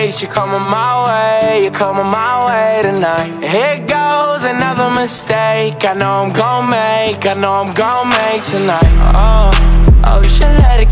face. You're coming my way, you're coming my way tonight. Here goes another mistake. I know I'm gon' make, I know I'm gon' make tonight. Oh, oh, you should let it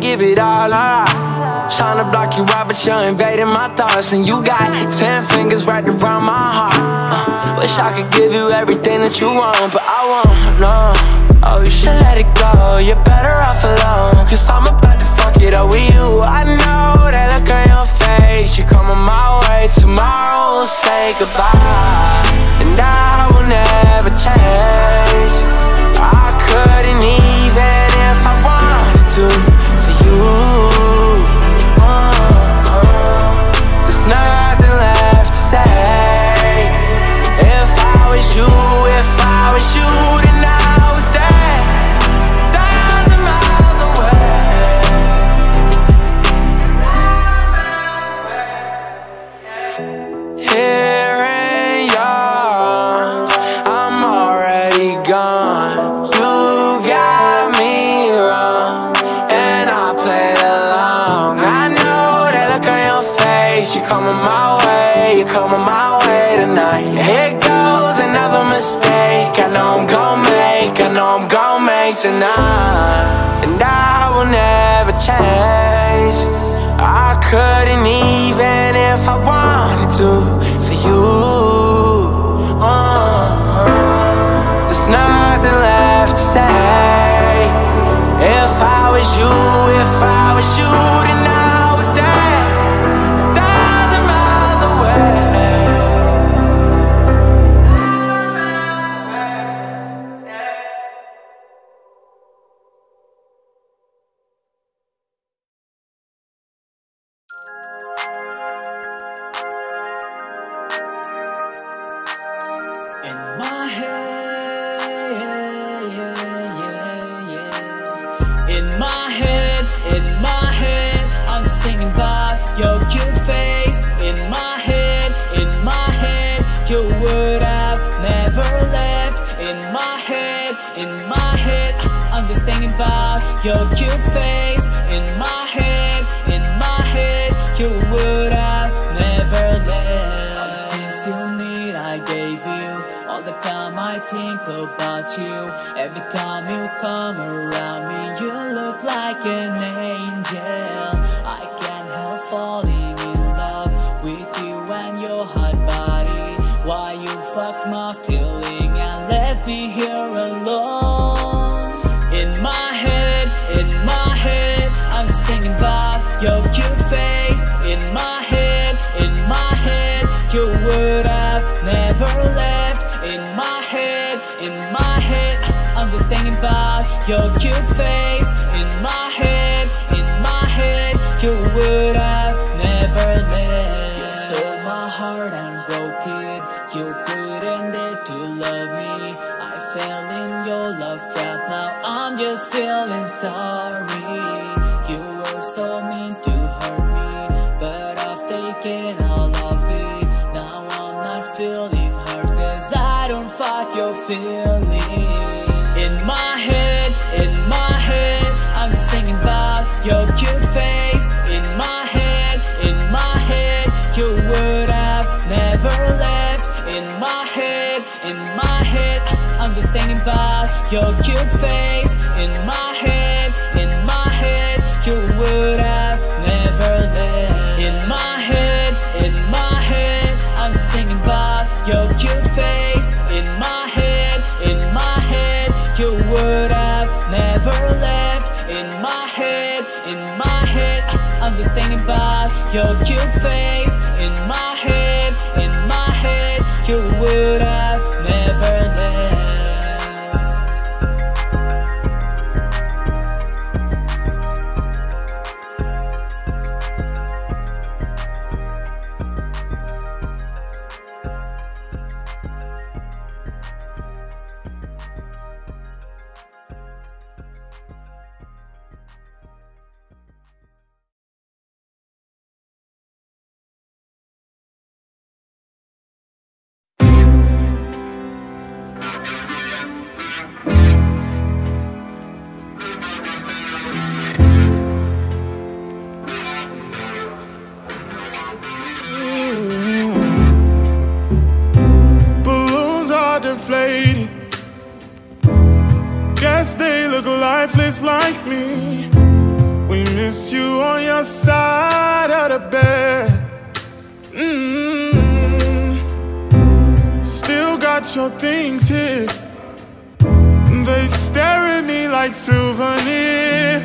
give it all up. Tryna block you out, but you're invading my thoughts. And you got ten fingers right around my heart. Uh, wish I could give you everything that you want, but I won't, no. Oh, you should let it go. You're better off alone. Cause I'm about to fuck it up with you. I know that look on your face. You're coming my way. Tomorrow say goodbye. Coming my way, you're coming my way tonight. Here goes another mistake. I know I'm gon' make, I know I'm gon' make tonight, and I will never change. I couldn't even if I wanted to for you. Uh, there's nothing left to say. If I was you, if I was you, about your cute face. In my head, in my head, you would have never left. All the things you need, I gave you. All the time I think about you. Head, in my head, I'm just thinking about your cute face. In my head, in my head, you would have never left. You stole my heart and broke it. You couldn't dare to love me. I fell in your love trap. Now I'm just feeling sorry. You were so mean your cute face. In my head, in my head, you would have never left. In my head, in my head, I'm just thinking about your cute face. In my head, in my head, you would have never left. In my head, in my head, I'm just thinking about your cute face. In my head, in my head, you would have just like me. We miss you on your side of the bed. Mm-hmm. Still got your things here. They stare at me like souvenir.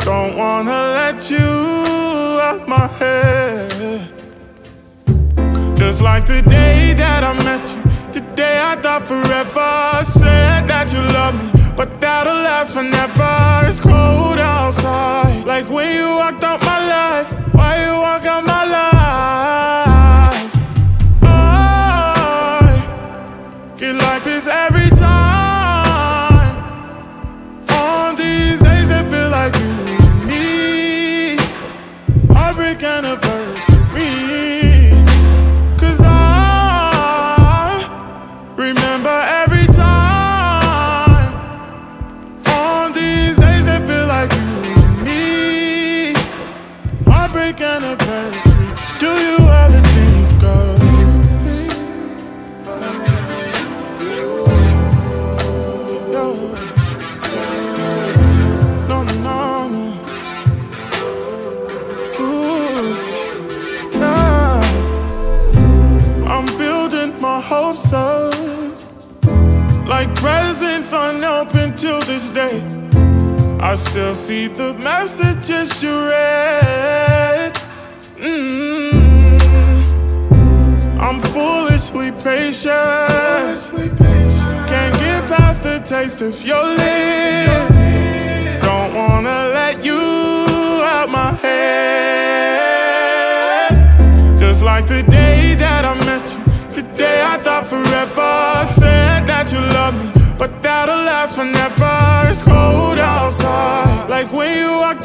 Don't wanna let you out my head. Just like the day that I met you. The day I thought forever. Said that you love me. But that'll last forever. It's cold outside. Like when you walked out my life. Why you walk out my life? I get like this every time. On these days that feel like you and me. Heartbreak anniversary. Cause presents unopened till this day. I still see the messages you read. Mm. I'm foolishly patient. Can't get past the taste of your lips. Don't wanna let you out my head. Just like the day that I met you, the day I thought forever. Said that you love me, but that'll last forever. It's cold outside, like when you walked